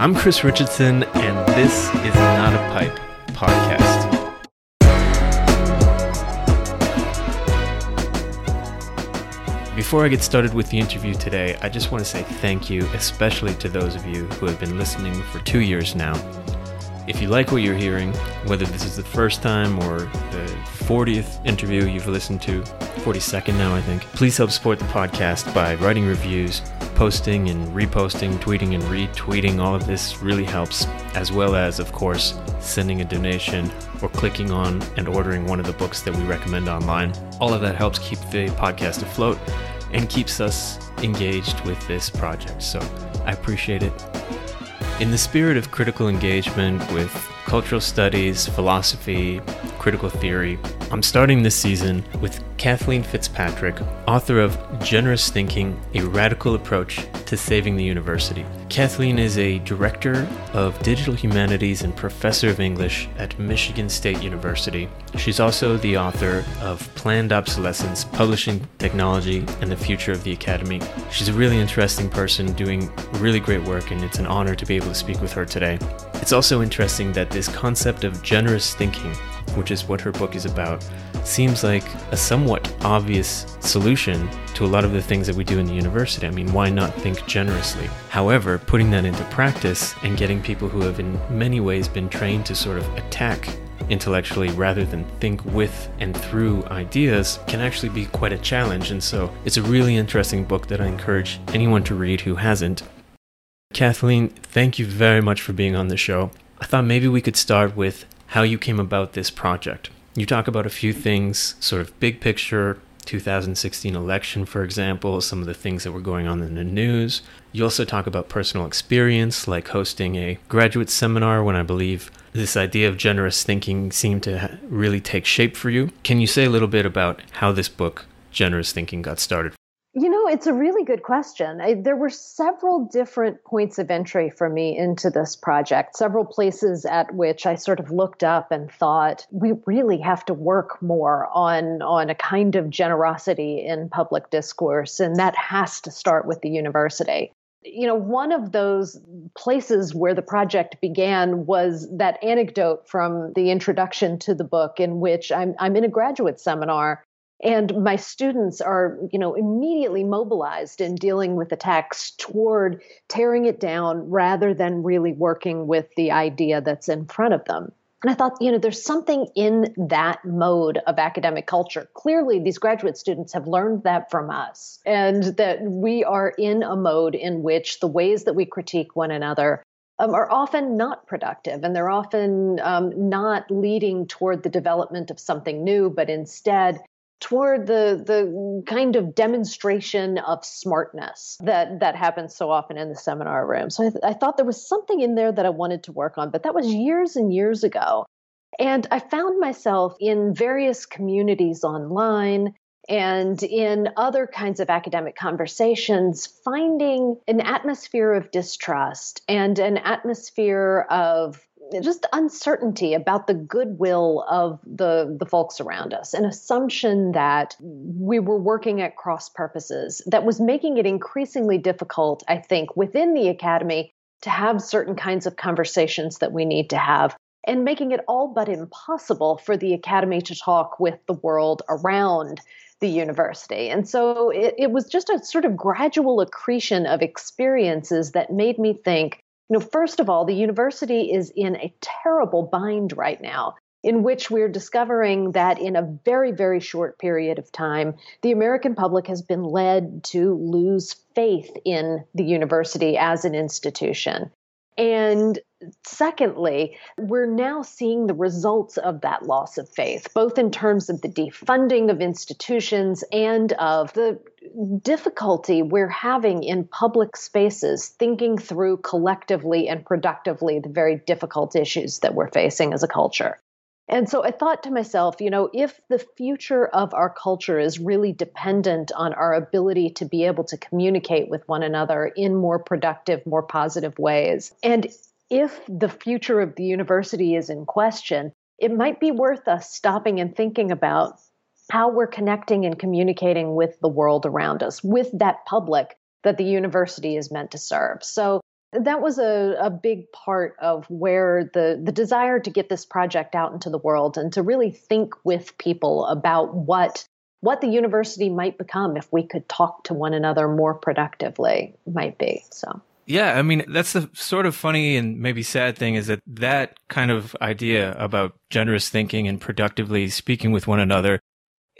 I'm Chris Richardson, and this is Not a Pipe podcast. Before I get started with the interview today, I just want to say thank you, especially to those of you who have been listening for two years now. If you like what you're hearing, whether this is the first time or the 40th interview you've listened to, 42nd now, I think, please help support the podcast by writing reviews, posting and reposting, tweeting and retweeting. All of this really helps, as well as, of course, sending a donation or clicking on and ordering one of the books that we recommend online. All of that helps keep the podcast afloat and keeps us engaged with this project. So I appreciate it. In the spirit of critical engagement with cultural studies, philosophy, critical theory, I'm starting this season with Kathleen Fitzpatrick, author of Generous Thinking A Radical Approach to Saving the University. Kathleen is a director of digital humanities and professor of English at Michigan State University. She's also the author of Planned Obsolescence Publishing Technology and the Future of the Academy. She's a really interesting person doing really great work, and it's an honor to be able to speak with her today. It's also interesting that this concept of generous thinking, which is what her book is about, seems like a somewhat obvious solution to a lot of the things that we do in the university. I mean, why not think generously? However, putting that into practice and getting people who have in many ways been trained to sort of attack intellectually rather than think with and through ideas can actually be quite a challenge. And so it's a really interesting book that I encourage anyone to read who hasn't. Kathleen, thank you very much for being on the show. I thought maybe we could start with how you came about this project. You talk about a few things, sort of big picture, 2016 election, for example, some of the things that were going on in the news. You also talk about personal experience, like hosting a graduate seminar when I believe this idea of generous thinking seemed to really take shape for you. Can you say a little bit about how this book, Generous Thinking, got started? You know, it's a really good question. I, there were several different points of entry for me into this project, several places at which I sort of looked up and thought, we really have to work more on, on a kind of generosity in public discourse, and that has to start with the university. You know, one of those places where the project began was that anecdote from the introduction to the book, in which I'm, I'm in a graduate seminar and my students are you know immediately mobilized in dealing with text toward tearing it down rather than really working with the idea that's in front of them. And i thought you know there's something in that mode of academic culture. Clearly these graduate students have learned that from us and that we are in a mode in which the ways that we critique one another um, are often not productive and they're often um, not leading toward the development of something new, but instead toward the the kind of demonstration of smartness that that happens so often in the seminar room. So I, th- I thought there was something in there that I wanted to work on, but that was years and years ago. And I found myself in various communities online and in other kinds of academic conversations, finding an atmosphere of distrust and an atmosphere of just uncertainty about the goodwill of the the folks around us an assumption that we were working at cross purposes that was making it increasingly difficult i think within the academy to have certain kinds of conversations that we need to have and making it all but impossible for the academy to talk with the world around the university. And so it, it was just a sort of gradual accretion of experiences that made me think you know, first of all, the university is in a terrible bind right now in which we're discovering that in a very, very short period of time, the American public has been led to lose faith in the university as an institution. And secondly, we're now seeing the results of that loss of faith, both in terms of the defunding of institutions and of the difficulty we're having in public spaces thinking through collectively and productively the very difficult issues that we're facing as a culture. And so I thought to myself, you know, if the future of our culture is really dependent on our ability to be able to communicate with one another in more productive, more positive ways, and if the future of the university is in question, it might be worth us stopping and thinking about how we're connecting and communicating with the world around us, with that public that the university is meant to serve. So That was a, a big part of where the, the desire to get this project out into the world and to really think with people about what what the university might become if we could talk to one another more productively might be. So yeah, I mean, that's the sort of funny and maybe sad thing is that that kind of idea about generous thinking and productively speaking with one another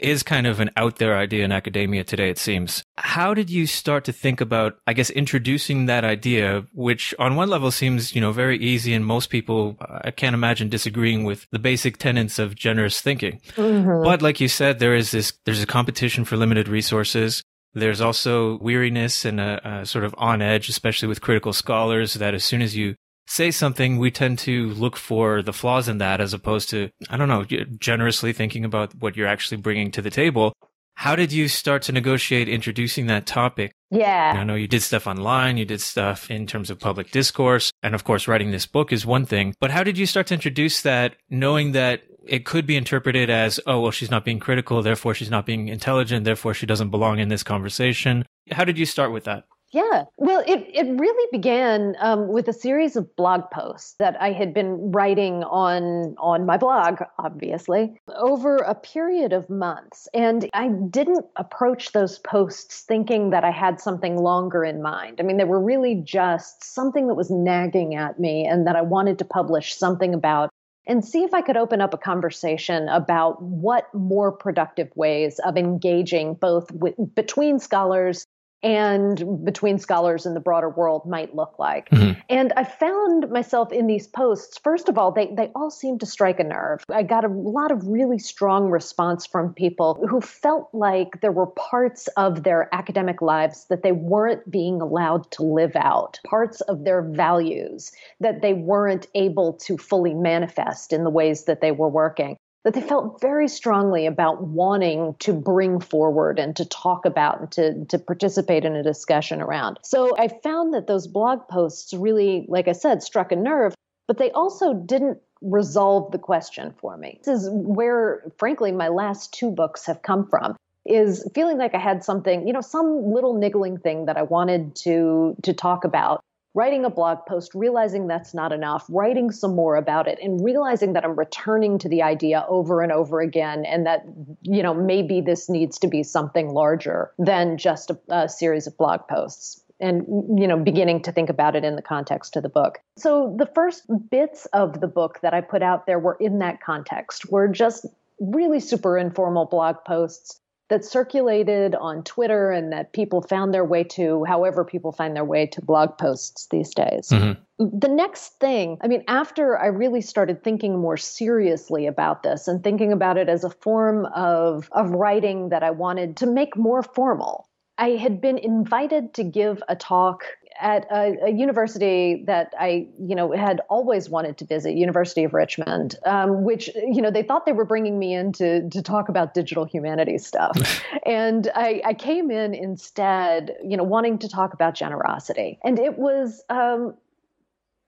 is kind of an out there idea in academia today, it seems. How did you start to think about, I guess, introducing that idea, which on one level seems, you know, very easy and most people, I can't imagine disagreeing with the basic tenets of generous thinking. Mm-hmm. But like you said, there is this, there's a competition for limited resources. There's also weariness and a, a, sort of on edge, especially with critical scholars, that as soon as you say something, we tend to look for the flaws in that as opposed to, I don't know, generously thinking about what you're actually bringing to the table. How did you start to negotiate introducing that topic? Yeah. I know you did stuff online, you did stuff in terms of public discourse, and of course, writing this book is one thing. But how did you start to introduce that, knowing that it could be interpreted as, oh, well, she's not being critical, therefore she's not being intelligent, therefore she doesn't belong in this conversation. How did you start with that? Yeah, well, it, it really began um, with a series of blog posts that I had been writing on on my blog, obviously, over a period of months. And I didn't approach those posts thinking that I had something longer in mind. I mean, they were really just something that was nagging at me and that I wanted to publish something about and see if I could open up a conversation about what more productive ways of engaging both with, between scholars and between scholars in the broader world might look like. Mm-hmm. And I found myself in these posts, first of all, they, they all seemed to strike a nerve. I got a lot of really strong response from people who felt like there were parts of their academic lives that they weren't being allowed to live out, parts of their values that they weren't able to fully manifest in the ways that they were working that they felt very strongly about wanting to bring forward and to talk about and to, to participate in a discussion around. So I found that those blog posts really, like I said, struck a nerve, but they also didn't resolve the question for me. This is where, frankly, my last two books have come from is feeling like I had something, you know, some little niggling thing that I wanted to to talk about writing a blog post, realizing that's not enough, writing some more about it, and realizing that I'm returning to the idea over and over again, and that, you know, maybe this needs to be something larger than just a, a series of blog posts and you know beginning to think about it in the context of the book. So the first bits of the book that i put out there were in that context were just really super informal blog posts that circulated on Twitter and that people found their way to, however, people find their way to blog posts these days. Mm-hmm. The next thing, I mean, after I really started thinking more seriously about this and thinking about it as a form of, of writing that I wanted to make more formal, I had been invited to give a talk at a, a, university that I, you know, had always wanted to visit, University of Richmond, um, which, you know, they thought they were bringing me in to, to talk about digital humanities stuff. and I, I, came in instead, you know, wanting to talk about generosity. And it was, um,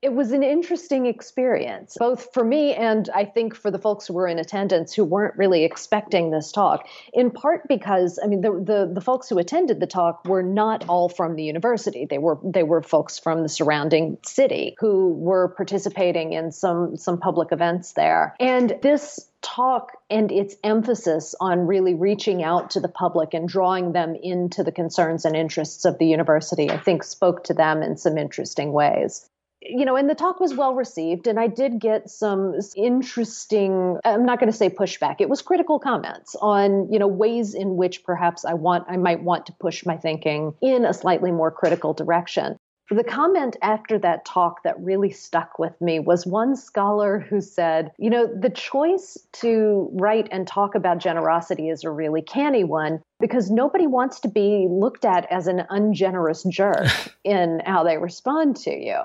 it was an interesting experience, both for me and I think for the folks who were in attendance who weren't really expecting this talk. In part because, I mean, the, the, the folks who attended the talk were not all from the university. They were they were folks from the surrounding city who were participating in some some public events there. And this talk and its emphasis on really reaching out to the public and drawing them into the concerns and interests of the university, I think spoke to them in some interesting ways you know, and the talk was well received, and I did get some interesting. I'm not going to say pushback. It was critical comments on, you know, ways in which perhaps I want, I might want to push my thinking in a slightly more critical direction. The comment after that talk that really stuck with me was one scholar who said, you know, the choice to write and talk about generosity is a really canny one because nobody wants to be looked at as an ungenerous jerk in how they respond to you.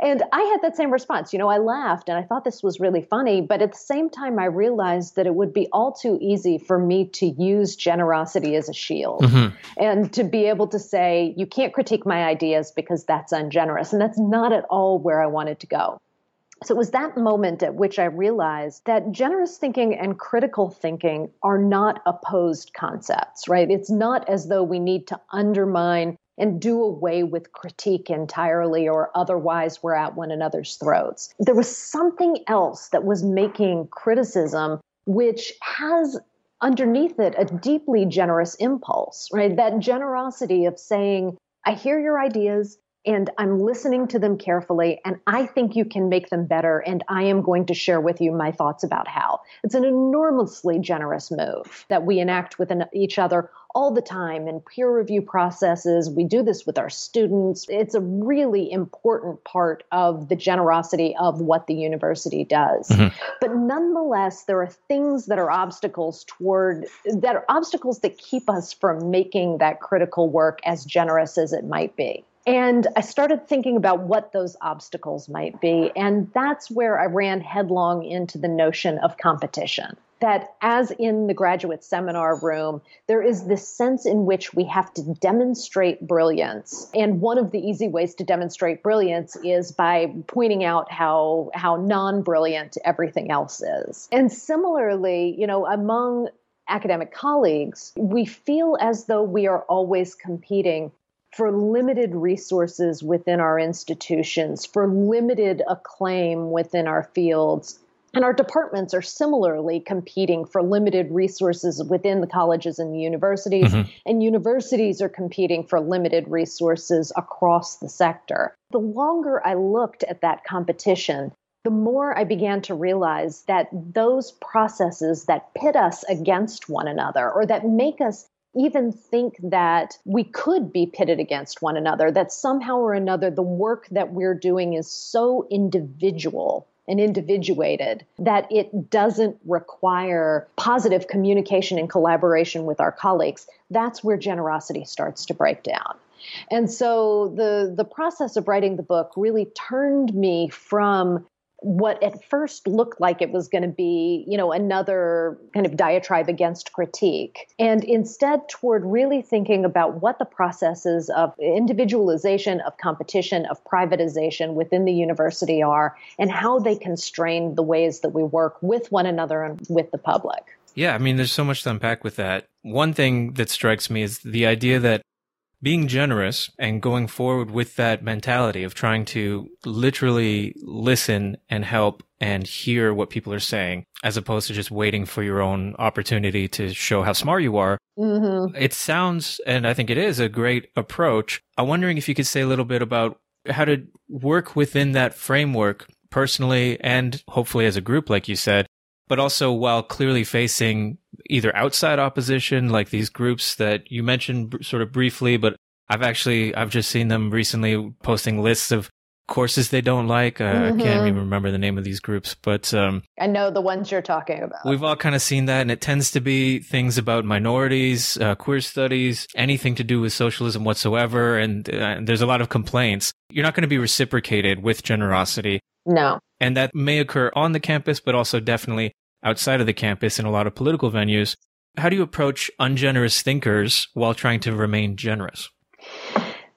And I had that same response. You know, I laughed and I thought this was really funny, but at the same time, I realized that it would be all too easy for me to use generosity as a shield mm-hmm. and to be able to say, you can't critique my ideas because that's ungenerous. And that's not at all where I wanted to go. So it was that moment at which I realized that generous thinking and critical thinking are not opposed concepts, right? It's not as though we need to undermine and do away with critique entirely or otherwise we're at one another's throats. There was something else that was making criticism, which has underneath it a deeply generous impulse, right? That generosity of saying, I hear your ideas and I'm listening to them carefully, and I think you can make them better, and I am going to share with you my thoughts about how. It's an enormously generous move that we enact with each other all the time in peer review processes. We do this with our students. It's a really important part of the generosity of what the university does. Mm-hmm. But nonetheless, there are things that are obstacles toward that are obstacles that keep us from making that critical work as generous as it might be. And I started thinking about what those obstacles might be. And that's where I ran headlong into the notion of competition. That, as in the graduate seminar room, there is this sense in which we have to demonstrate brilliance. And one of the easy ways to demonstrate brilliance is by pointing out how, how non brilliant everything else is. And similarly, you know, among academic colleagues, we feel as though we are always competing for limited resources within our institutions, for limited acclaim within our fields. And our departments are similarly competing for limited resources within the colleges and the universities, mm-hmm. and universities are competing for limited resources across the sector. The longer I looked at that competition, the more I began to realize that those processes that pit us against one another or that make us even think that we could be pitted against one another, that somehow or another the work that we're doing is so individual and individuated that it doesn't require positive communication and collaboration with our colleagues. That's where generosity starts to break down. And so the the process of writing the book really turned me from what at first looked like it was going to be, you know, another kind of diatribe against critique, and instead toward really thinking about what the processes of individualization, of competition, of privatization within the university are, and how they constrain the ways that we work with one another and with the public. Yeah, I mean, there's so much to unpack with that. One thing that strikes me is the idea that being generous and going forward with that mentality of trying to literally listen and help and hear what people are saying as opposed to just waiting for your own opportunity to show how smart you are. Mm-hmm. It sounds, and I think it is a great approach. I'm wondering if you could say a little bit about how to work within that framework personally and hopefully as a group, like you said, but also while clearly facing either outside opposition, like these groups that you mentioned sort of briefly, but I've actually, I've just seen them recently posting lists of courses they don't like. Uh, mm-hmm. I can't even remember the name of these groups, but um, I know the ones you're talking about. We've all kind of seen that, and it tends to be things about minorities, uh, queer studies, anything to do with socialism whatsoever. And, uh, and there's a lot of complaints. You're not going to be reciprocated with generosity. No. And that may occur on the campus, but also definitely outside of the campus in a lot of political venues. How do you approach ungenerous thinkers while trying to remain generous?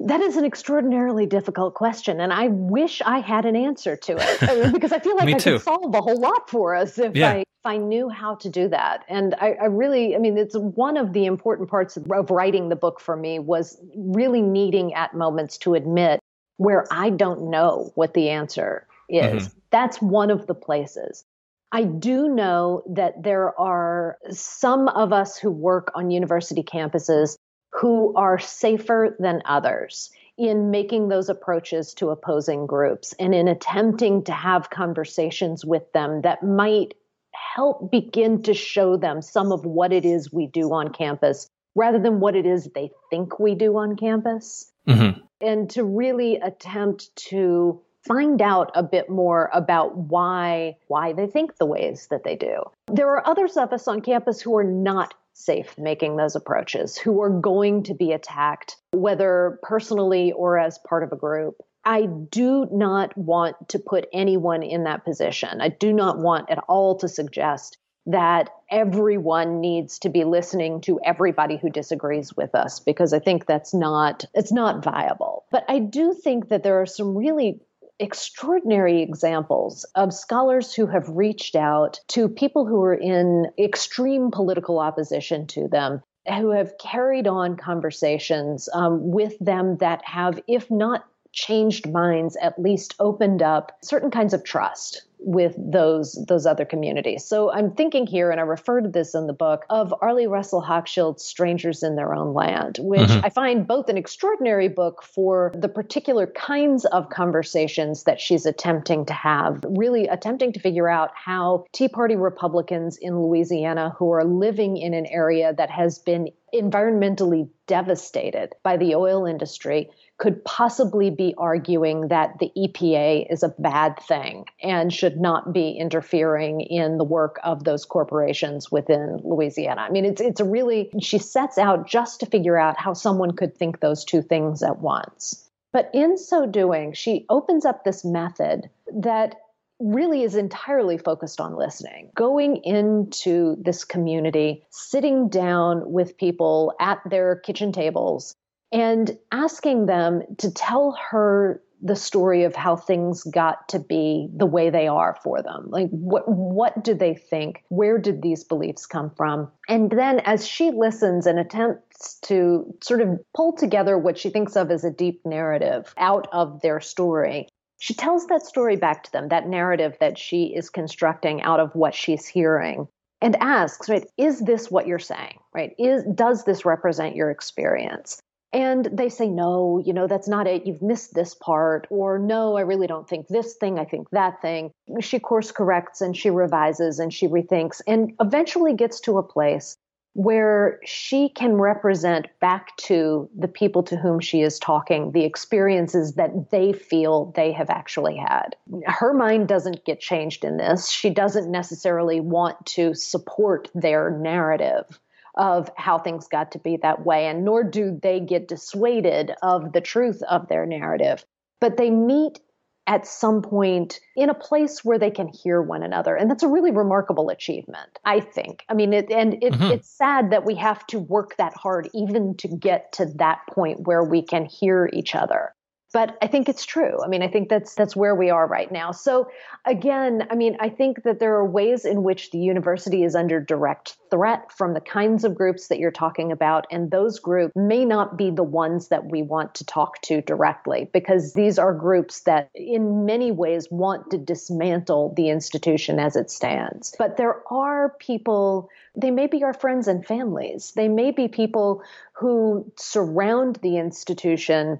That is an extraordinarily difficult question, and I wish I had an answer to it because I feel like I too. could solve a whole lot for us if yeah. I if I knew how to do that. And I, I, really, I mean, it's one of the important parts of, of writing the book for me was really needing at moments to admit where I don't know what the answer is. Mm-hmm. That's one of the places. I do know that there are some of us who work on university campuses who are safer than others in making those approaches to opposing groups and in attempting to have conversations with them that might help begin to show them some of what it is we do on campus rather than what it is they think we do on campus. Mm-hmm. And to really attempt to find out a bit more about why why they think the ways that they do. There are others of us on campus who are not safe making those approaches, who are going to be attacked, whether personally or as part of a group. I do not want to put anyone in that position. I do not want at all to suggest that everyone needs to be listening to everybody who disagrees with us because I think that's not it's not viable. But I do think that there are some really extraordinary examples of scholars who have reached out to people who are in extreme political opposition to them who have carried on conversations um, with them that have, if not changed minds, at least opened up certain kinds of trust with those those other communities. So I'm thinking here, and I refer to this in the book of Arlie Russell Hochschild's "Strangers in Their Own Land," which mm-hmm. I find both an extraordinary book for the particular kinds of conversations that she's attempting to have, really attempting to figure out how Tea Party Republicans in Louisiana who are living in an area that has been environmentally devastated by the oil industry could possibly be arguing that the EPA is a bad thing and should not be interfering in the work of those corporations within Louisiana. I mean, it's it's a really she sets out just to figure out how someone could think those two things at once. But in so doing, she opens up this method that really is entirely focused on listening. Going into this community, sitting down with people at their kitchen tables and asking them to tell her the story of how things got to be the way they are for them. Like what what do they think? Where did these beliefs come from? And then as she listens and attempts to sort of pull together what she thinks of as a deep narrative out of their story she tells that story back to them that narrative that she is constructing out of what she's hearing and asks right is this what you're saying? Right is does this represent your experience and they say, no, you know, that's not it. You've missed this part. Or no, I really don't think this thing. I think that thing. She course corrects and she revises and she rethinks and eventually gets to a place where she can represent back to the people to whom she is talking the experiences that they feel they have actually had. Her mind doesn't get changed in this. She doesn't necessarily want to support their narrative of how things got to be that way, and nor do they get dissuaded of the truth of their narrative. But they meet at some point in a place where they can hear one another. And that's a really remarkable achievement, I think. I mean, it, and it, mm-hmm. it's sad that we have to work that hard even to get to that point where we can hear each other but I think it's true. I mean, I think that's that's where we are right now. So again, I mean, I think that there are ways in which the university is under direct threat from the kinds of groups that you're talking about and those groups may not be the ones that we want to talk to directly because these are groups that in many ways want to dismantle the institution as it stands. But there are people they may be our friends and families. They may be people who surround the institution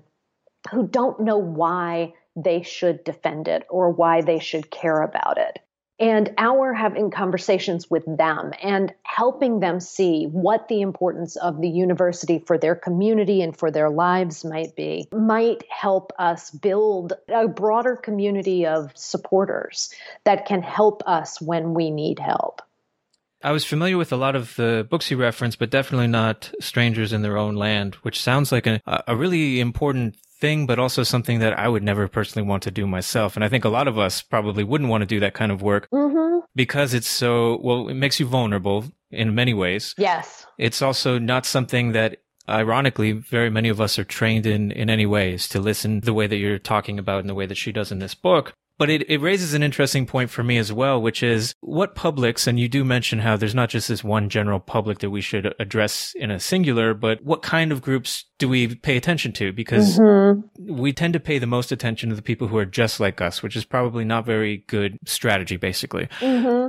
who don't know why they should defend it or why they should care about it. And our having conversations with them and helping them see what the importance of the university for their community and for their lives might be might help us build a broader community of supporters that can help us when we need help. I was familiar with a lot of the books you referenced, but definitely not Strangers in Their Own Land, which sounds like a, a really important thing, but also something that I would never personally want to do myself. And I think a lot of us probably wouldn't want to do that kind of work mm-hmm. because it's so, well, it makes you vulnerable in many ways. Yes. It's also not something that ironically very many of us are trained in in any ways to listen the way that you're talking about in the way that she does in this book but it, it raises an interesting point for me as well, which is what publics, and you do mention how there's not just this one general public that we should address in a singular, but what kind of groups do we pay attention to? Because mm-hmm. we tend to pay the most attention to the people who are just like us, which is probably not very good strategy, basically. Mm-hmm.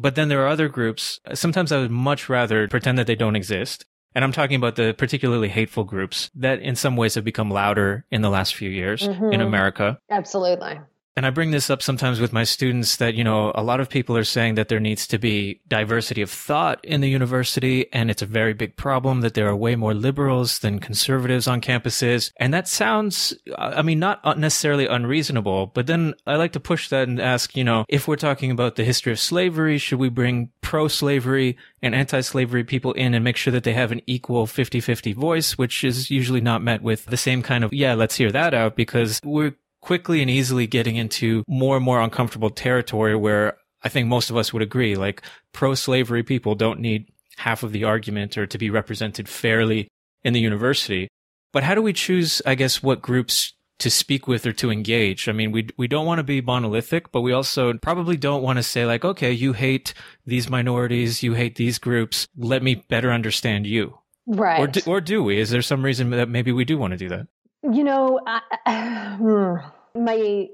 But then there are other groups. Sometimes I would much rather pretend that they don't exist. And I'm talking about the particularly hateful groups that in some ways have become louder in the last few years mm-hmm. in America. Absolutely and I bring this up sometimes with my students that, you know, a lot of people are saying that there needs to be diversity of thought in the university. And it's a very big problem that there are way more liberals than conservatives on campuses. And that sounds, I mean, not necessarily unreasonable, but then I like to push that and ask, you know, if we're talking about the history of slavery, should we bring pro slavery and anti slavery people in and make sure that they have an equal 50 50 voice, which is usually not met with the same kind of, yeah, let's hear that out because we're quickly and easily getting into more and more uncomfortable territory where I think most of us would agree, like pro slavery people don't need half of the argument or to be represented fairly in the university. But how do we choose, I guess, what groups to speak with or to engage? I mean, we, we don't want to be monolithic, but we also probably don't want to say like, okay, you hate these minorities, you hate these groups. Let me better understand you. Right. Or do, or do we? Is there some reason that maybe we do want to do that? You know, I, hmm. My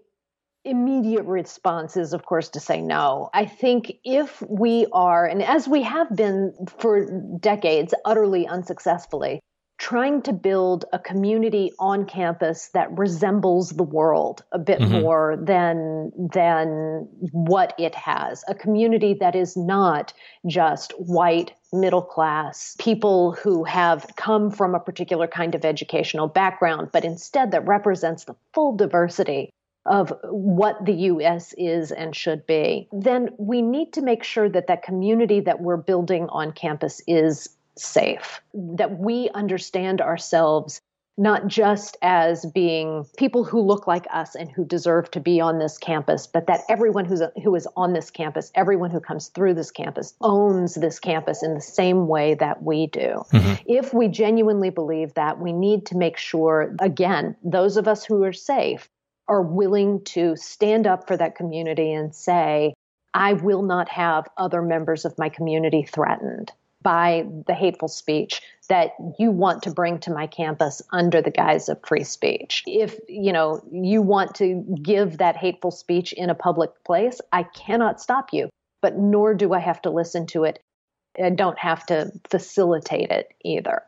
immediate response is, of course, to say no. I think if we are, and as we have been for decades, utterly unsuccessfully, trying to build a community on campus that resembles the world a bit mm-hmm. more than than what it has a community that is not just white middle class people who have come from a particular kind of educational background but instead that represents the full diversity of what the US is and should be, then we need to make sure that that community that we're building on campus is safe, that we understand ourselves not just as being people who look like us and who deserve to be on this campus, but that everyone who's who is on this campus, everyone who comes through this campus owns this campus in the same way that we do. Mm-hmm. If we genuinely believe that, we need to make sure again, those of us who are safe are willing to stand up for that community and say, I will not have other members of my community threatened by the hateful speech that you want to bring to my campus under the guise of free speech. If, you know, you want to give that hateful speech in a public place, I cannot stop you, but nor do I have to listen to it. I don't have to facilitate it either.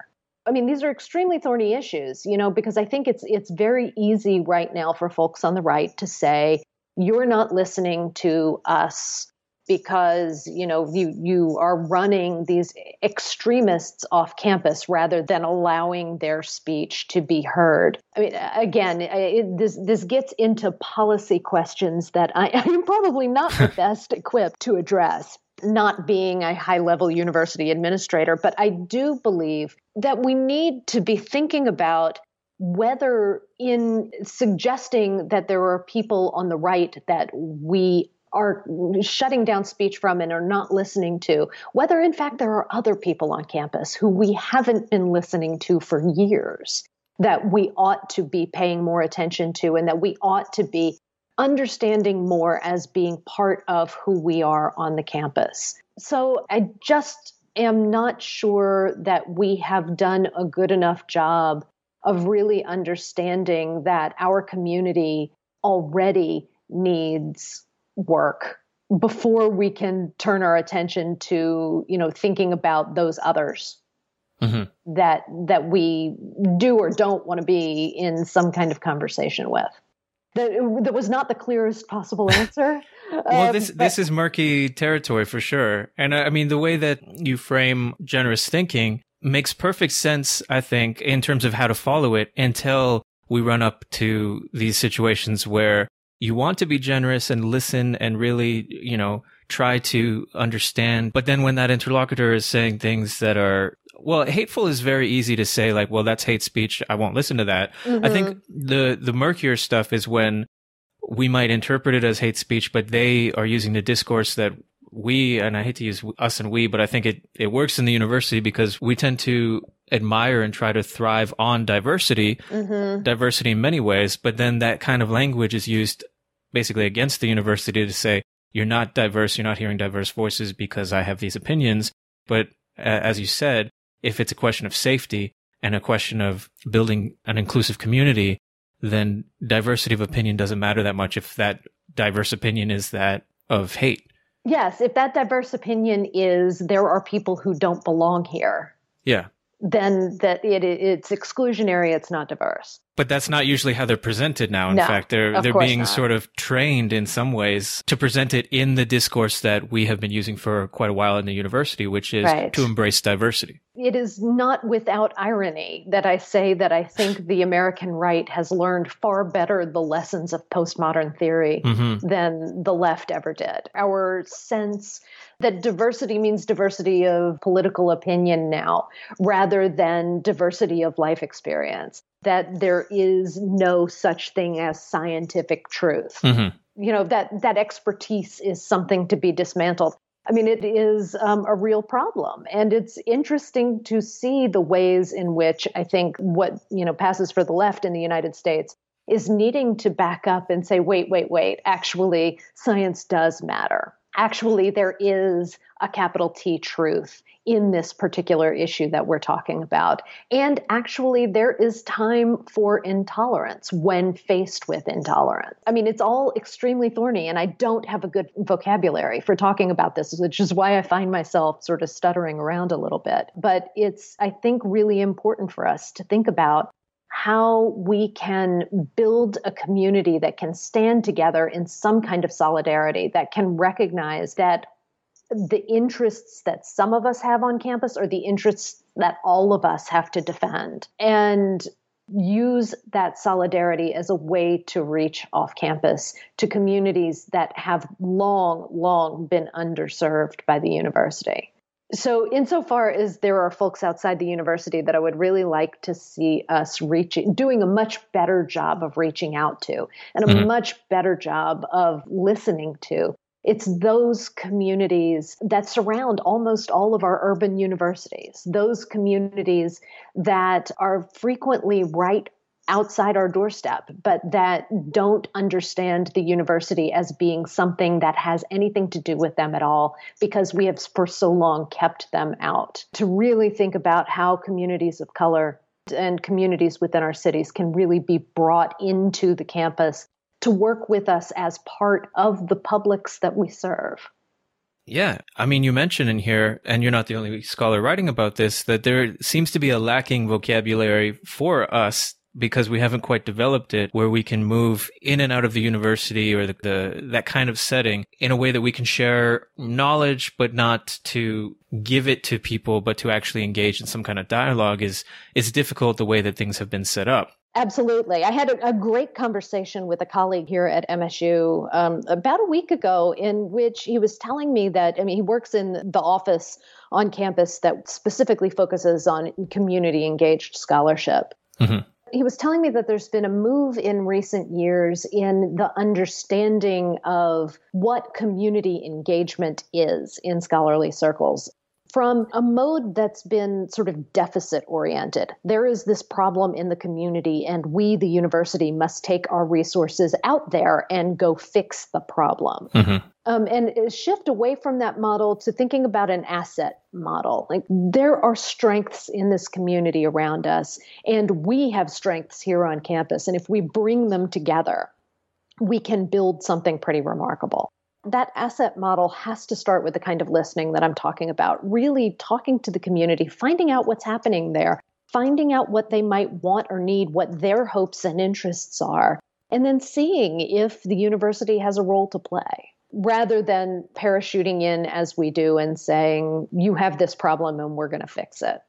I mean, these are extremely thorny issues, you know, because I think it's it's very easy right now for folks on the right to say, you're not listening to us because you know you you are running these extremists off campus rather than allowing their speech to be heard. I mean, again, it, this this gets into policy questions that I, I am probably not the best equipped to address. Not being a high level university administrator, but I do believe that we need to be thinking about whether in suggesting that there are people on the right that we are shutting down speech from and are not listening to, whether in fact there are other people on campus who we haven't been listening to for years that we ought to be paying more attention to and that we ought to be understanding more as being part of who we are on the campus. So I just am not sure that we have done a good enough job of really understanding that our community already needs work before we can turn our attention to you know thinking about those others mm-hmm. that that we do or don't want to be in some kind of conversation with. That, that was not the clearest possible answer. Well um, this but- this is murky territory for sure. And uh, i mean the way that you frame generous thinking makes perfect sense i think in terms of how to follow it until we run up to these situations where you want to be generous and listen and really, you know, try to understand. But then when that interlocutor is saying things that are, well, hateful is very easy to say, like, well, that's hate speech. I won't listen to that. Mm-hmm. I think mm-hmm. the, the murkier stuff is when we might interpret it as hate speech, but they are using the discourse that we, and I hate to use us and we, but I think it, it works in the university because we tend to admire and try to thrive on diversity, mm-hmm. diversity in many ways, but then that kind of language is used basically against the university to say, you're not diverse, you're not hearing diverse voices because I have these opinions. But uh, as you said, if it's a question of safety and a question of building an inclusive community, then diversity of opinion doesn't matter that much if that diverse opinion is that of hate. Yes, if that diverse opinion is there are people who don't belong here. Yeah then that it, it's exclusionary, it's not diverse. But that's not usually how they're presented now. In no, fact, they're they're being not. sort of trained in some ways to present it in the discourse that we have been using for quite a while in the university, which is right. to embrace diversity. It is not without irony that I say that I think the American right has learned far better the lessons of postmodern theory mm-hmm. than the left ever did. Our sense that diversity means diversity of political opinion now rather than diversity of life experience, that there is no such thing as scientific truth. Mm-hmm. You know, that, that expertise is something to be dismantled. I mean, it is um, a real problem. And it's interesting to see the ways in which I think what, you know, passes for the left in the United States is needing to back up and say, wait, wait, wait, actually, science does matter actually there is a capital T truth in this particular issue that we're talking about. And actually, there is time for intolerance when faced with intolerance. I mean, it's all extremely thorny, and I don't have a good vocabulary for talking about this, which is why I find myself sort of stuttering around a little bit. But it's, I think, really important for us to think about how we can build a community that can stand together in some kind of solidarity, that can recognize that the interests that some of us have on campus are the interests that all of us have to defend. And use that solidarity as a way to reach off campus to communities that have long, long been underserved by the university. So, insofar as there are folks outside the university that I would really like to see us reaching, doing a much better job of reaching out to, and a mm-hmm. much better job of listening to, it's those communities that surround almost all of our urban universities, those communities that are frequently right outside our doorstep, but that don't understand the university as being something that has anything to do with them at all because we have for so long kept them out. To really think about how communities of color and communities within our cities can really be brought into the campus to work with us as part of the publics that we serve. Yeah. I mean, you mentioned in here, and you're not the only scholar writing about this, that there seems to be a lacking vocabulary for us because we haven't quite developed it where we can move in and out of the university or the, the, that kind of setting in a way that we can share knowledge but not to give it to people but to actually engage in some kind of dialogue is is difficult the way that things have been set up Absolutely. I had a, a, great conversation with a colleague here at MSU um, about a week ago, in which he was telling me that, I mean, he works in the office on campus that specifically focuses on community engaged scholarship. Mm-hmm. He was telling me that there's been a move in recent years in the understanding of what community engagement is in scholarly circles from a mode that's been sort of deficit oriented. There is this problem in the community, and we, the university, must take our resources out there and go fix the problem. Mm-hmm. Um, and shift away from that model to thinking about an asset model. Like there are strengths in this community around us, and we have strengths here on campus. And if we bring them together, we can build something pretty remarkable that asset model has to start with the kind of listening that I'm talking about, really talking to the community, finding out what's happening there, finding out what they might want or need, what their hopes and interests are, and then seeing if the university has a role to play rather than parachuting in as we do and saying, you have this problem and we're going to fix it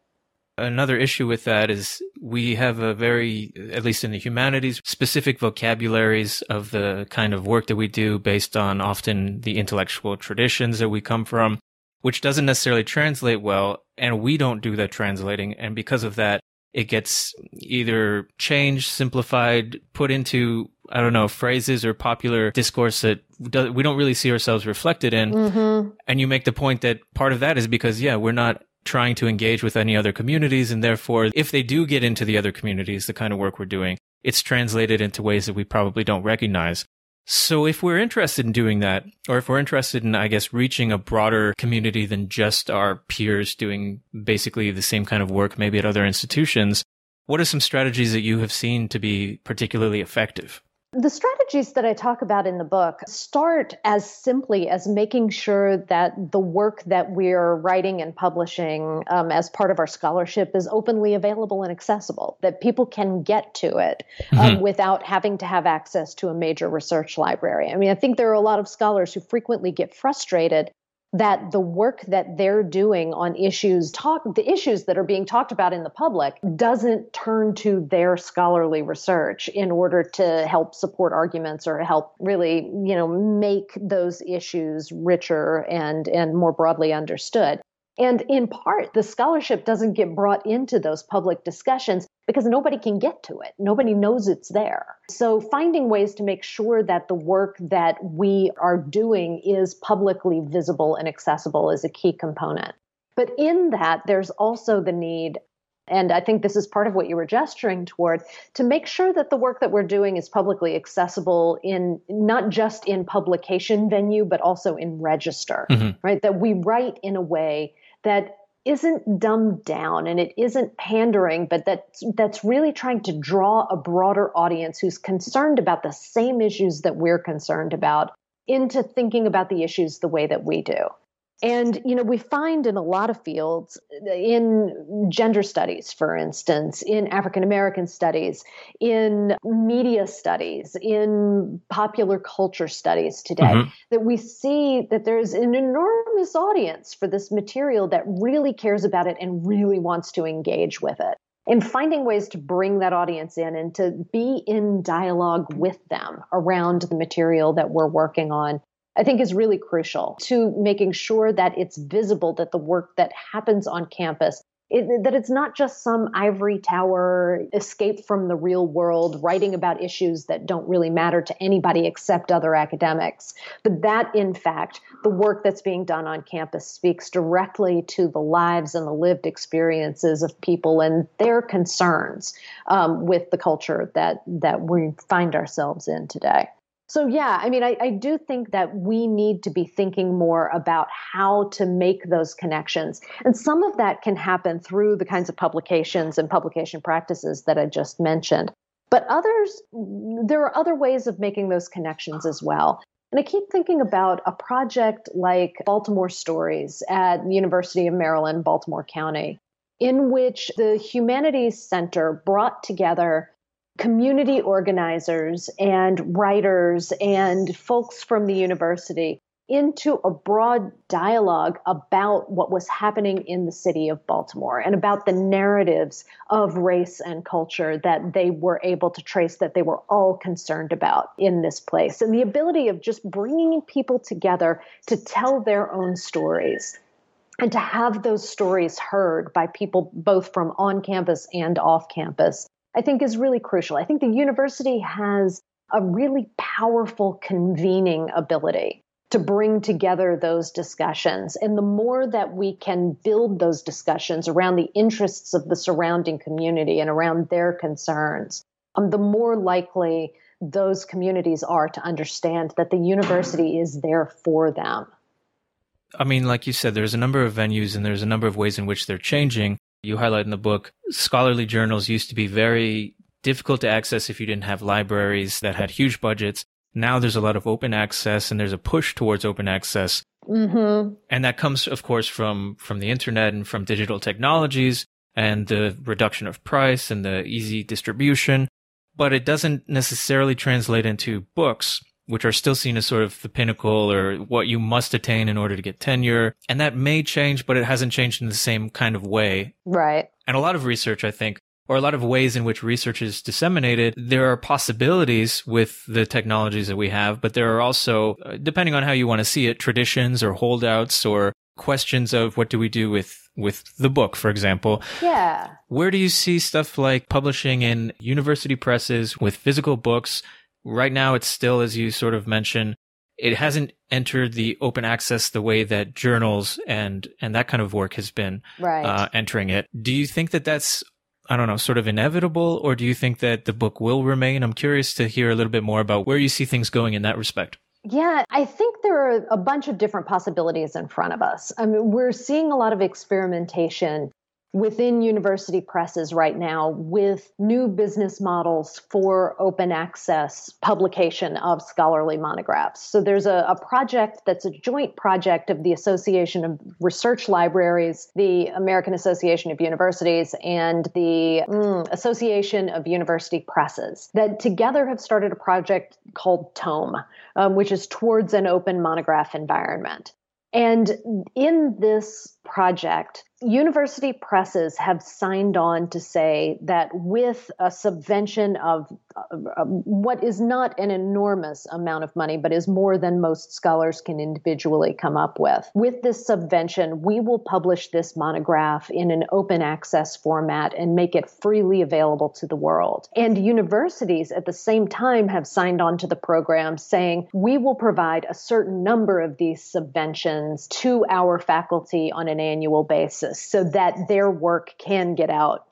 another issue with that is we have a very, at least in the humanities, specific vocabularies of the kind of work that we do based on often the intellectual traditions that we come from, which doesn't necessarily translate well. And we don't do that translating. And because of that, it gets either changed, simplified, put into, I don't know, phrases or popular discourse that we don't really see ourselves reflected in. Mm-hmm. And you make the point that part of that is because, yeah, we're not trying to engage with any other communities. And therefore, if they do get into the other communities, the kind of work we're doing, it's translated into ways that we probably don't recognize. So if we're interested in doing that, or if we're interested in, I guess, reaching a broader community than just our peers doing basically the same kind of work, maybe at other institutions, what are some strategies that you have seen to be particularly effective? The strategies that I talk about in the book start as simply as making sure that the work that we're writing and publishing um, as part of our scholarship is openly available and accessible, that people can get to it um, mm-hmm. without having to have access to a major research library. I mean, I think there are a lot of scholars who frequently get frustrated that the work that they're doing on issues talk the issues that are being talked about in the public doesn't turn to their scholarly research in order to help support arguments or help really you know make those issues richer and and more broadly understood. And in part, the scholarship doesn't get brought into those public discussions because nobody can get to it. Nobody knows it's there. So, finding ways to make sure that the work that we are doing is publicly visible and accessible is a key component. But in that, there's also the need And I think this is part of what you were gesturing toward to make sure that the work that we're doing is publicly accessible in not just in publication venue, but also in register, mm-hmm. right? That we write in a way that isn't dumbed down and it isn't pandering, but that's, that's really trying to draw a broader audience who's concerned about the same issues that we're concerned about into thinking about the issues the way that we do. And, you know, we find in a lot of fields, in gender studies, for instance, in African American studies, in media studies, in popular culture studies today, mm-hmm. that we see that there's an enormous audience for this material that really cares about it and really wants to engage with it. And finding ways to bring that audience in and to be in dialogue with them around the material that we're working on I think is really crucial to making sure that it's visible that the work that happens on campus it, that it's not just some ivory tower escape from the real world writing about issues that don't really matter to anybody except other academics. But that in fact the work that's being done on campus speaks directly to the lives and the lived experiences of people and their concerns um, with the culture that that we find ourselves in today so, yeah, I mean, I, I, do think that we need to be thinking more about how to make those connections. And some of that can happen through the kinds of publications and publication practices that I just mentioned. But others, there are other ways of making those connections as well. And I keep thinking about a project like Baltimore Stories at University of Maryland, Baltimore County, in which the Humanities Center brought together community organizers and writers and folks from the university into a broad dialogue about what was happening in the city of Baltimore and about the narratives of race and culture that they were able to trace, that they were all concerned about in this place. And the ability of just bringing people together to tell their own stories and to have those stories heard by people both from on campus and off campus I think is really crucial. I think the university has a really powerful convening ability to bring together those discussions. And the more that we can build those discussions around the interests of the surrounding community and around their concerns, um, the more likely those communities are to understand that the university is there for them. I mean, like you said, there's a number of venues and there's a number of ways in which they're changing you highlight in the book, scholarly journals used to be very difficult to access if you didn't have libraries that had huge budgets. Now there's a lot of open access and there's a push towards open access. Mm-hmm. And that comes, of course, from, from the internet and from digital technologies and the reduction of price and the easy distribution. But it doesn't necessarily translate into books which are still seen as sort of the pinnacle or what you must attain in order to get tenure. And that may change, but it hasn't changed in the same kind of way. Right. And a lot of research, I think, or a lot of ways in which research is disseminated, there are possibilities with the technologies that we have, but there are also, uh, depending on how you want to see it, traditions or holdouts or questions of what do we do with with the book, for example. Yeah. Where do you see stuff like publishing in university presses with physical books Right now, it's still, as you sort of mentioned, it hasn't entered the open access the way that journals and and that kind of work has been right. uh, entering it. Do you think that that's I don't know, sort of inevitable, or do you think that the book will remain? I'm curious to hear a little bit more about where you see things going in that respect. Yeah, I think there are a bunch of different possibilities in front of us. I mean, we're seeing a lot of experimentation within university presses right now with new business models for open access publication of scholarly monographs. So there's a, a, project that's a joint project of the Association of Research Libraries, the American Association of Universities, and the mm, Association of University Presses that together have started a project called Tome, um, which is towards an open monograph environment. And in this project, university presses have signed on to say that with a subvention of uh, what is not an enormous amount of money, but is more than most scholars can individually come up with. With this subvention, we will publish this monograph in an open access format and make it freely available to the world. And universities at the same time have signed on to the program saying we will provide a certain number of these subventions to our faculty on an annual basis so that their work can get out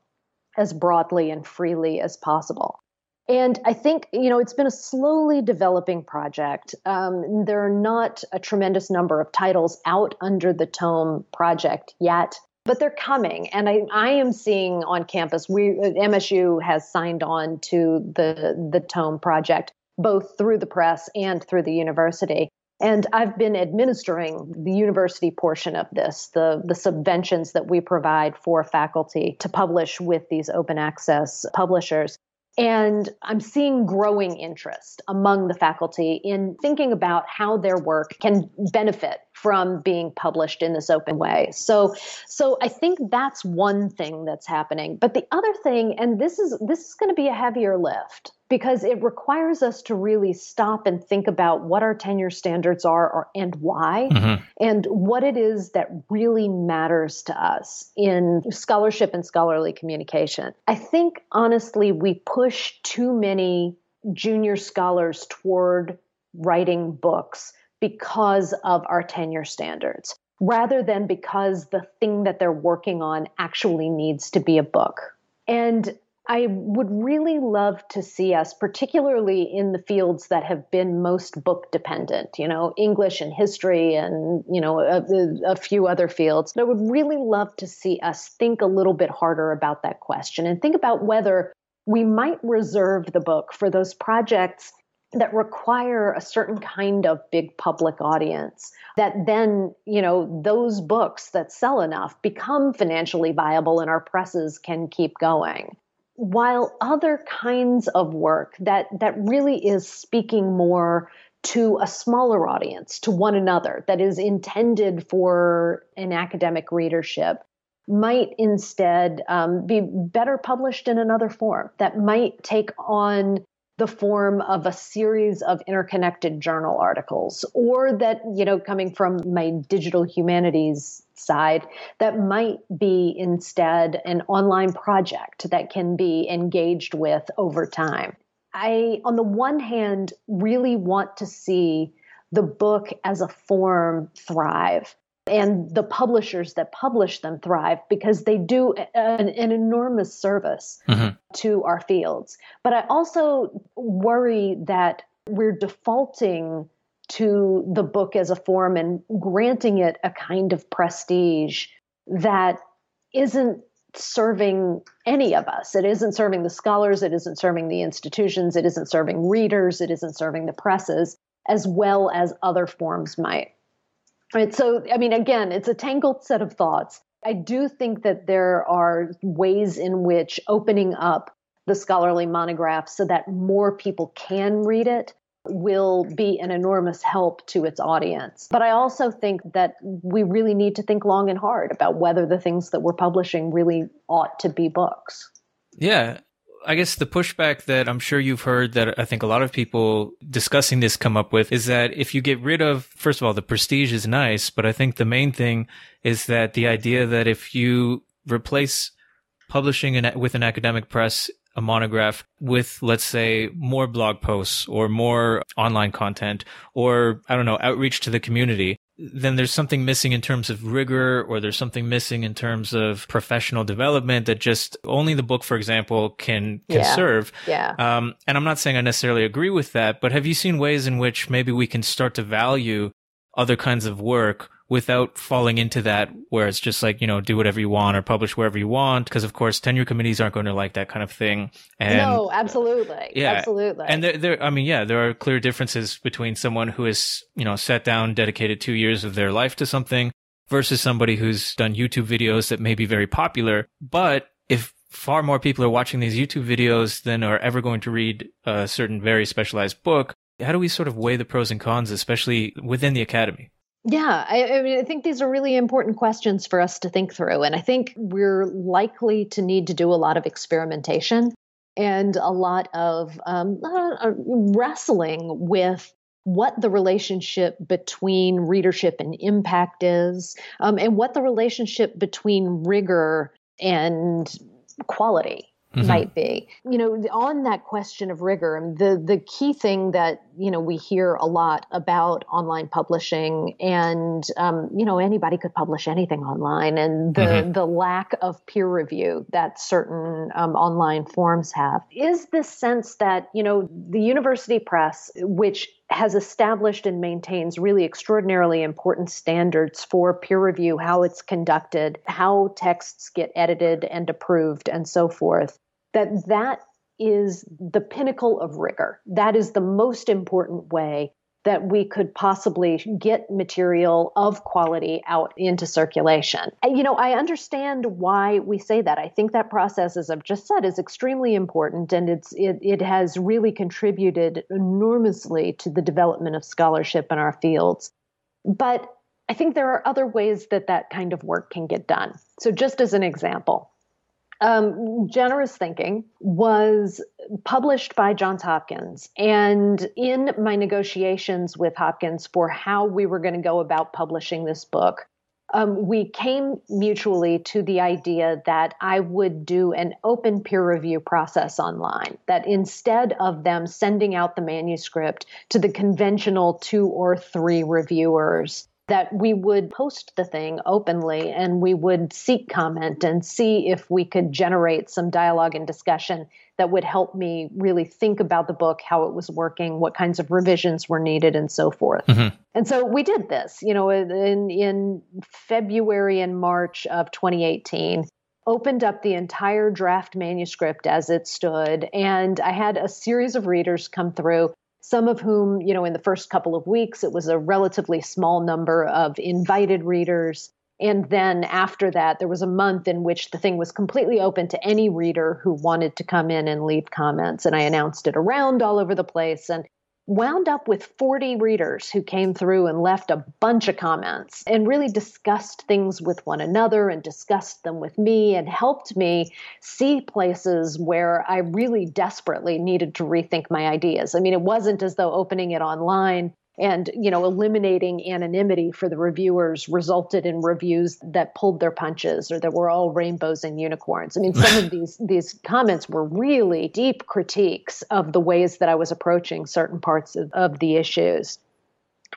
as broadly and freely as possible. And I think, you know, it's been a slowly developing project. Um, there are not a tremendous number of titles out under the Tome project yet, but they're coming. And I, I am seeing on campus, we MSU has signed on to the, the Tome project, both through the press and through the university. And I've been administering the university portion of this, the, the subventions that we provide for faculty to publish with these open access publishers. And I'm seeing growing interest among the faculty in thinking about how their work can benefit from being published in this open way. So so I think that's one thing that's happening. But the other thing and this is this is going to be a heavier lift because it requires us to really stop and think about what our tenure standards are or, and why mm-hmm. and what it is that really matters to us in scholarship and scholarly communication. I think honestly we push too many junior scholars toward writing books because of our tenure standards rather than because the thing that they're working on actually needs to be a book. And I would really love to see us, particularly in the fields that have been most book dependent, you know, English and history and, you know, a, a, few other fields. I would really love to see us think a little bit harder about that question and think about whether we might reserve the book for those projects that require a certain kind of big public audience that then you know those books that sell enough become financially viable and our presses can keep going. While other kinds of work that that really is speaking more to a smaller audience to one another that is intended for an academic readership might instead um, be better published in another form that might take on the form of a series of interconnected journal articles or that you know coming from my digital humanities side that might be instead an online project that can be engaged with over time. I on the one hand really want to see the book as a form thrive and the publishers that publish them thrive because they do an, an enormous service mm-hmm. to our fields. But I also worry that we're defaulting to the book as a form and granting it a kind of prestige that isn't serving any of us. It isn't serving the scholars, it isn't serving the institutions, it isn't serving readers, it isn't serving the presses as well as other forms might. Right. So, I mean, again, it's a tangled set of thoughts. I do think that there are ways in which opening up the scholarly monograph so that more people can read it will be an enormous help to its audience. But I also think that we really need to think long and hard about whether the things that we're publishing really ought to be books. Yeah. I guess the pushback that I'm sure you've heard that I think a lot of people discussing this come up with is that if you get rid of, first of all, the prestige is nice, but I think the main thing is that the idea that if you replace publishing an, with an academic press a monograph with, let's say, more blog posts or more online content or, I don't know, outreach to the community, then there's something missing in terms of rigor or there's something missing in terms of professional development that just only the book, for example, can, can yeah. serve. Yeah. Um, and I'm not saying I necessarily agree with that, but have you seen ways in which maybe we can start to value other kinds of work without falling into that where it's just like, you know, do whatever you want or publish wherever you want. Cause of course tenure committees aren't going to like that kind of thing. And no, absolutely. Yeah. Absolutely. And there, there, I mean, yeah, there are clear differences between someone who has, you know, sat down, dedicated two years of their life to something versus somebody who's done YouTube videos that may be very popular. But if far more people are watching these YouTube videos than are ever going to read a certain very specialized book, how do we sort of weigh the pros and cons, especially within the academy? Yeah, I, I, mean, I think these are really important questions for us to think through. And I think we're likely to need to do a lot of experimentation and a lot of um, uh, wrestling with what the relationship between readership and impact is, um, and what the relationship between rigor and quality mm-hmm. might be. You know, on that question of rigor, the the key thing that you know, we hear a lot about online publishing and, um, you know, anybody could publish anything online and the, mm-hmm. the lack of peer review that certain um, online forms have is this sense that, you know, the university press, which has established and maintains really extraordinarily important standards for peer review, how it's conducted, how texts get edited and approved, and so forth. That that is the pinnacle of rigor. That is the most important way that we could possibly get material of quality out into circulation. You know, I understand why we say that. I think that process, as I've just said, is extremely important and it's it, it has really contributed enormously to the development of scholarship in our fields. But I think there are other ways that that kind of work can get done. So, just as an example, um, Generous Thinking was published by Johns Hopkins. And in my negotiations with Hopkins for how we were going to go about publishing this book, um, we came mutually to the idea that I would do an open peer review process online. That instead of them sending out the manuscript to the conventional two or three reviewers, that we would post the thing openly and we would seek comment and see if we could generate some dialogue and discussion that would help me really think about the book, how it was working, what kinds of revisions were needed, and so forth. Mm-hmm. And so we did this, you know, in, in February and March of 2018 opened up the entire draft manuscript as it stood and i had a series of readers come through some of whom, you know, in the first couple of weeks, it was a relatively small number of invited readers. And then after that, there was a month in which the thing was completely open to any reader who wanted to come in and leave comments. And I announced it around all over the place. And wound up with 40 readers who came through and left a bunch of comments and really discussed things with one another and discussed them with me and helped me see places where I really desperately needed to rethink my ideas. I mean, it wasn't as though opening it online and you know eliminating anonymity for the reviewers resulted in reviews that pulled their punches or that were all rainbows and unicorns. I mean some of these these comments were really deep critiques of the ways that i was approaching certain parts of, of the issues.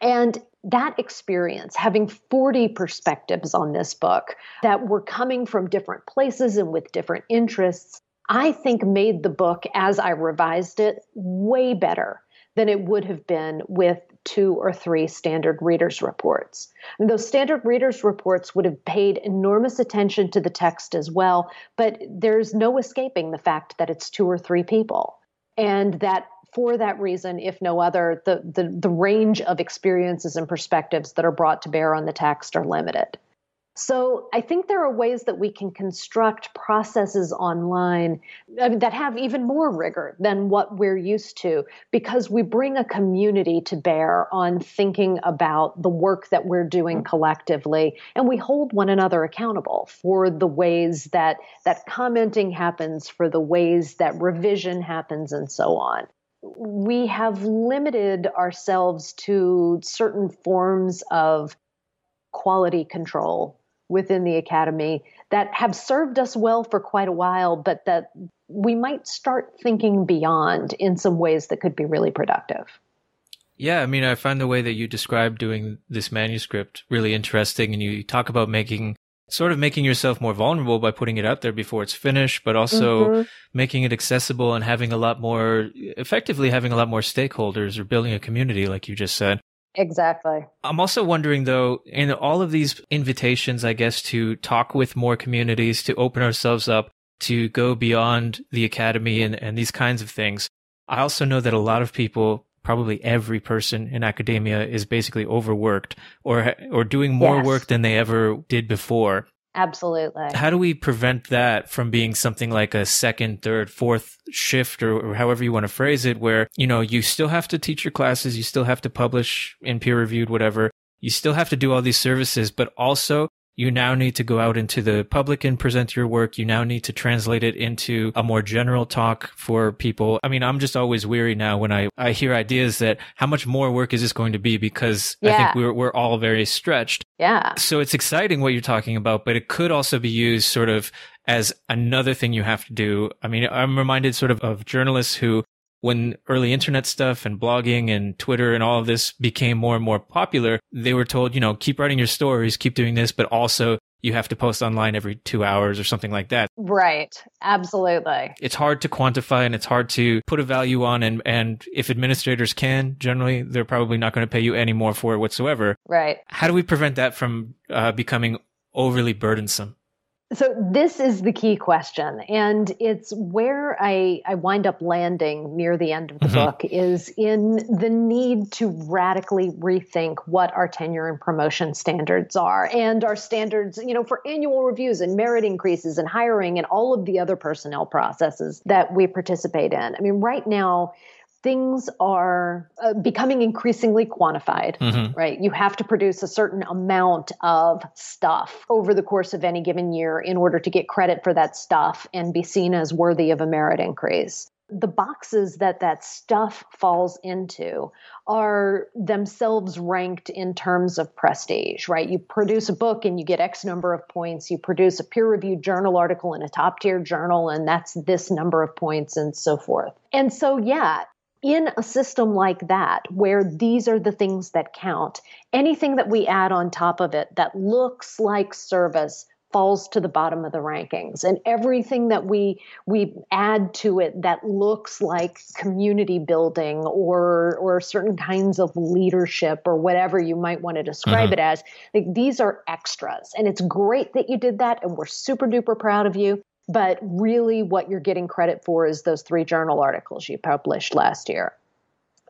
And that experience, having 40 perspectives on this book that were coming from different places and with different interests, I think made the book, as I revised it, way better than it would have been with two or three standard readers reports. And those standard readers reports would have paid enormous attention to the text as well, but there's no escaping the fact that it's two or three people. And that for that reason, if no other, the, the, the range of experiences and perspectives that are brought to bear on the text are limited. So I think there are ways that we can construct processes online that have even more rigor than what we're used to because we bring a community to bear on thinking about the work that we're doing mm-hmm. collectively and we hold one another accountable for the ways that that commenting happens, for the ways that revision happens and so on. We have limited ourselves to certain forms of quality control within the academy that have served us well for quite a while, but that we might start thinking beyond in some ways that could be really productive. Yeah, I mean, I find the way that you describe doing this manuscript really interesting, and you talk about making sort of making yourself more vulnerable by putting it out there before it's finished, but also mm-hmm. making it accessible and having a lot more, effectively having a lot more stakeholders or building a community, like you just said. Exactly. I'm also wondering though, in all of these invitations, I guess, to talk with more communities, to open ourselves up, to go beyond the academy and, and these kinds of things. I also know that a lot of people, probably every person in academia is basically overworked or, or doing more yes. work than they ever did before. Absolutely. How do we prevent that from being something like a second, third, fourth shift or, or, however you want to phrase it, where, you know, you still have to teach your classes, you still have to publish in peer reviewed, whatever. You still have to do all these services, but also you now need to go out into the public and present your work. You now need to translate it into a more general talk for people. I mean, I'm just always weary now when I, I hear ideas that how much more work is this going to be? Because yeah. I think we're, we're all very stretched. Yeah. So it's exciting what you're talking about, but it could also be used sort of as another thing you have to do. I mean, I'm reminded sort of of journalists who when early internet stuff and blogging and Twitter and all of this became more and more popular, they were told, you know, keep writing your stories, keep doing this, but also you have to post online every two hours or something like that. Right. Absolutely. It's hard to quantify and it's hard to put a value on. And, and if administrators can, generally, they're probably not going to pay you any more for it whatsoever. Right. How do we prevent that from uh, becoming overly burdensome? So this is the key question, and it's where I, I wind up landing near the end of the mm-hmm. book is in the need to radically rethink what our tenure and promotion standards are, and our standards, you know, for annual reviews and merit increases and hiring and all of the other personnel processes that we participate in. I mean, right now things are uh, becoming increasingly quantified, mm-hmm. right? You have to produce a certain amount of stuff over the course of any given year in order to get credit for that stuff and be seen as worthy of a merit increase. The boxes that that stuff falls into are themselves ranked in terms of prestige, right? You produce a book and you get X number of points. You produce a peer reviewed journal article in a top tier journal, and that's this number of points, and so forth. And so, yeah, in a system like that, where these are the things that count, anything that we add on top of it that looks like service falls to the bottom of the rankings. And everything that we we add to it that looks like community building or or certain kinds of leadership or whatever you might want to describe mm-hmm. it as like these are extras. And it's great that you did that and we're super duper proud of you but really, what you're getting credit for is those three journal articles you published last year.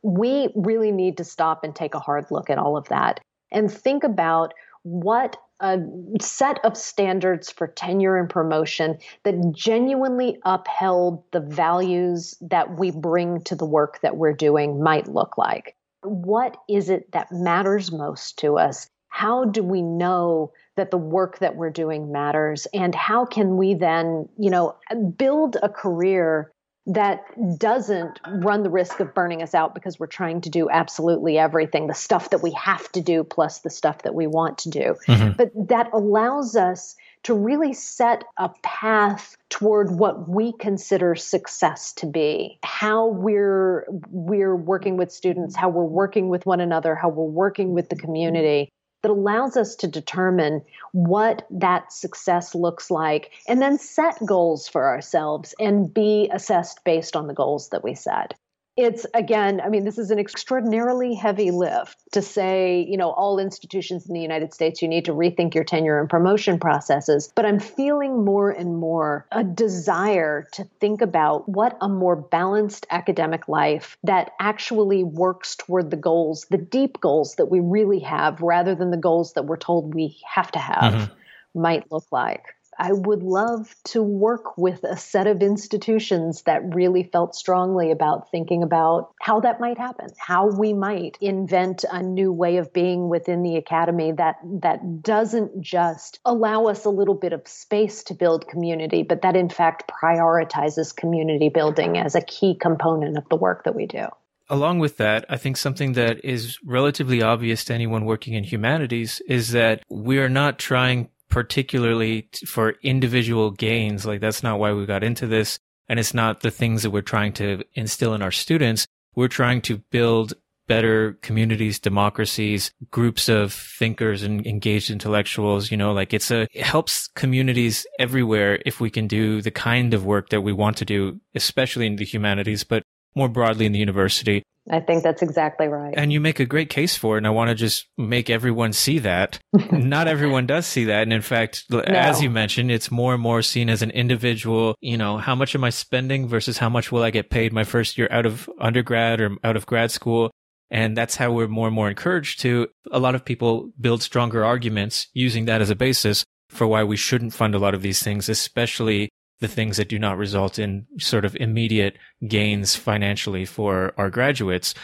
We really need to stop and take a hard look at all of that and think about what a set of standards for tenure and promotion that genuinely upheld the values that we bring to the work that we're doing might look like. What is it that matters most to us? How do we know that the work that we're doing matters? And how can we then you know build a career that doesn't run the risk of burning us out because we're trying to do absolutely everything the stuff that we have to do plus the stuff that we want to do? Mm-hmm. but that allows us to really set a path toward what we consider success to be. How we're we're working with students how we're working with one another how we're working with the community that allows us to determine what that success looks like and then set goals for ourselves and be assessed based on the goals that we set it's again, I mean, this is an extraordinarily heavy lift to say, you know, all institutions in the United States, you need to rethink your tenure and promotion processes. But I'm feeling more and more a desire to think about what a more balanced academic life that actually works toward the goals, the deep goals that we really have, rather than the goals that we're told we have to have, mm-hmm. might look like. I would love to work with a set of institutions that really felt strongly about thinking about how that might happen, how we might invent a new way of being within the academy that that doesn't just allow us a little bit of space to build community, but that in fact prioritizes community building as a key component of the work that we do. Along with that, I think something that is relatively obvious to anyone working in humanities is that we are not trying particularly for individual gains. Like that's not why we got into this. And it's not the things that we're trying to instill in our students. We're trying to build better communities, democracies, groups of thinkers and engaged intellectuals. You know, like it's a, it helps communities everywhere if we can do the kind of work that we want to do, especially in the humanities, but more broadly in the university. I think that's exactly right. And you make a great case for it. And I want to just make everyone see that. Not everyone does see that. And in fact, no. as you mentioned, it's more and more seen as an individual, you know, how much am I spending versus how much will I get paid my first year out of undergrad or out of grad school? And that's how we're more and more encouraged to. A lot of people build stronger arguments using that as a basis for why we shouldn't fund a lot of these things, especially the things that do not result in sort of immediate gains financially for our graduates.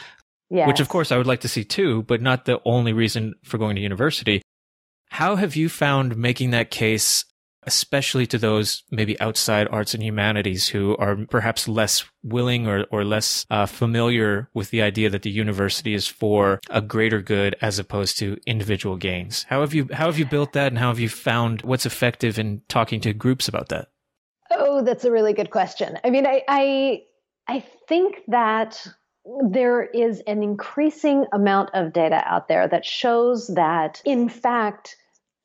Yes. Which of course I would like to see too, but not the only reason for going to university. How have you found making that case, especially to those maybe outside arts and humanities who are perhaps less willing or, or less uh, familiar with the idea that the university is for a greater good as opposed to individual gains? How have you, how have you built that and how have you found what's effective in talking to groups about that? Oh, that's a really good question. I mean, I, I I think that there is an increasing amount of data out there that shows that, in fact,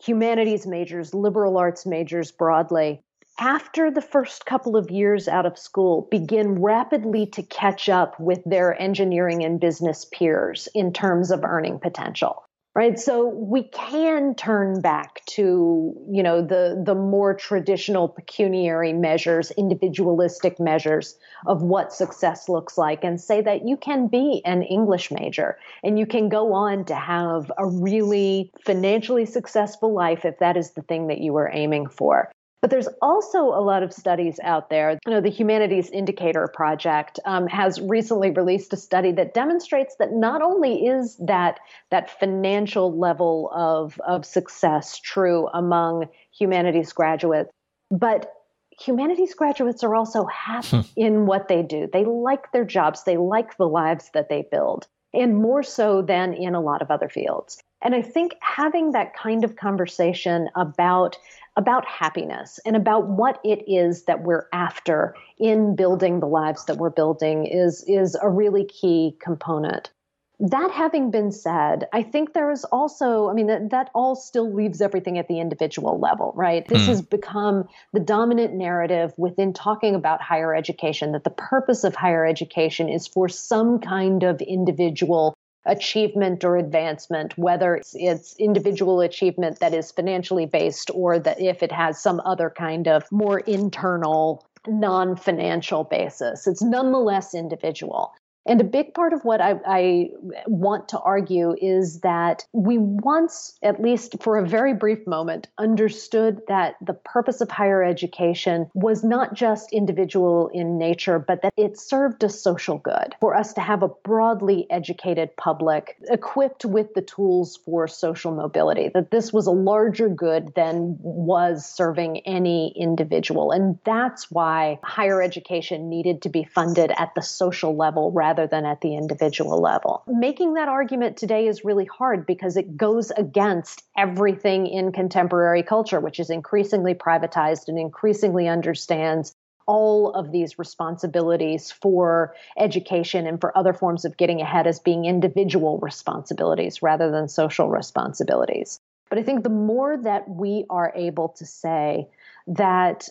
humanities majors, liberal arts majors broadly, after the first couple of years out of school, begin rapidly to catch up with their engineering and business peers in terms of earning potential right? So we can turn back to you know the the more traditional pecuniary measures individualistic measures of what success looks like and say that you can be an english major and you can go on to have a really financially successful life if that is the thing that you are aiming for but there's also a lot of studies out there. You know, the Humanities Indicator Project um, has recently released a study that demonstrates that not only is that that financial level of of success true among humanities graduates, but humanities graduates are also happy hmm. in what they do. They like their jobs. They like the lives that they build, and more so than in a lot of other fields. And I think having that kind of conversation about about happiness and about what it is that we're after in building the lives that we're building is is a really key component. That having been said, I think there is also, I mean, that, that all still leaves everything at the individual level, right? This mm. has become the dominant narrative within talking about higher education that the purpose of higher education is for some kind of individual achievement or advancement, whether it's, it's, individual achievement that is financially based or that if it has some other kind of more internal, non financial basis. It's nonetheless individual. And a big part of what I, I, want to argue is that we once, at least for a very brief moment, understood that the purpose of higher education was not just individual in nature, but that it served a social good for us to have a broadly educated public equipped with the tools for social mobility, that this was a larger good than was serving any individual. And that's why higher education needed to be funded at the social level rather rather than at the individual level. Making that argument today is really hard because it goes against everything in contemporary culture, which is increasingly privatized and increasingly understands all of these responsibilities for education and for other forms of getting ahead as being individual responsibilities rather than social responsibilities. But I think the more that we are able to say that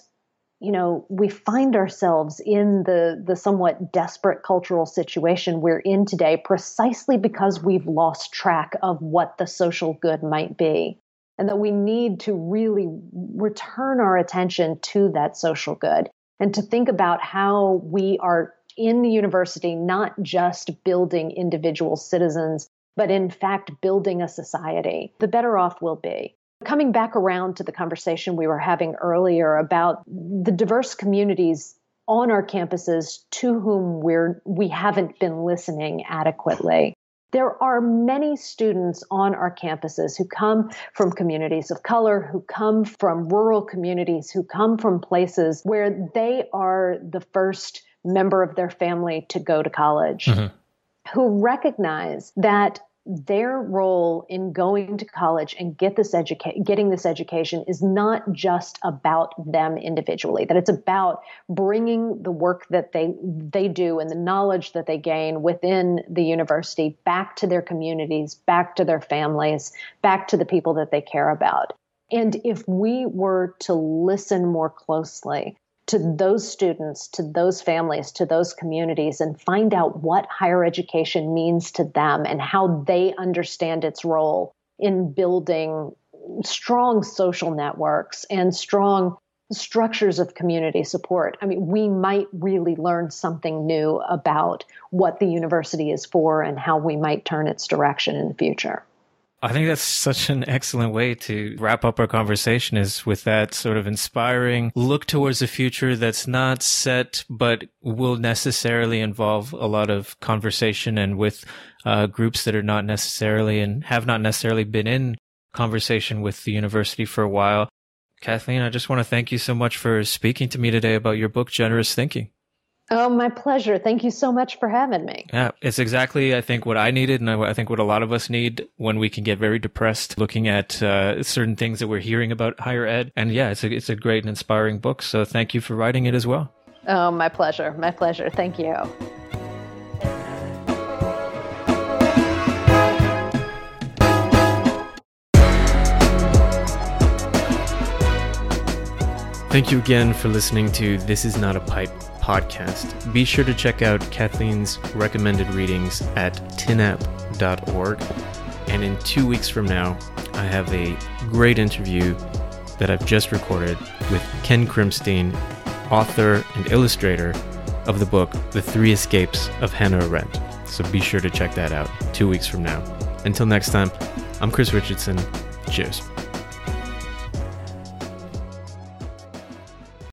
you know we find ourselves in the the somewhat desperate cultural situation we're in today precisely because we've lost track of what the social good might be. And that we need to really return our attention to that social good and to think about how we are in the university not just building individual citizens but in fact building a society. The better off we'll be Coming back around to the conversation we were having earlier about the diverse communities on our campuses to whom we're we haven't been listening adequately. There are many students on our campuses who come from communities of color, who come from rural communities, who come from places where they are the first member of their family to go to college, mm-hmm. who recognize that their role in going to college and get this educa- getting this education is not just about them individually that it's about bringing the work that they they do and the knowledge that they gain within the university back to their communities back to their families back to the people that they care about. And if we were to listen more closely to those students, to those families, to those communities, and find out what higher education means to them and how they understand its role in building strong social networks and strong structures of community support. I mean, we might really learn something new about what the university is for and how we might turn its direction in the future. I think that's such an excellent way to wrap up our conversation is with that sort of inspiring look towards a future that's not set, but will necessarily involve a lot of conversation and with uh, groups that are not necessarily and have not necessarily been in conversation with the university for a while. Kathleen, I just want to thank you so much for speaking to me today about your book, Generous Thinking. Oh, my pleasure. Thank you so much for having me. Yeah, it's exactly, I think, what I needed, and I think what a lot of us need when we can get very depressed looking at uh, certain things that we're hearing about higher ed. And yeah, it's a, it's a great and inspiring book. So thank you for writing it as well. Oh, my pleasure. My pleasure. Thank you. Thank you again for listening to This Is Not a Pipe podcast. Be sure to check out Kathleen's recommended readings at tinapp.org. And in two weeks from now, I have a great interview that I've just recorded with Ken Krimstein, author and illustrator of the book The Three Escapes of Hannah Arendt. So be sure to check that out two weeks from now. Until next time, I'm Chris Richardson. Cheers.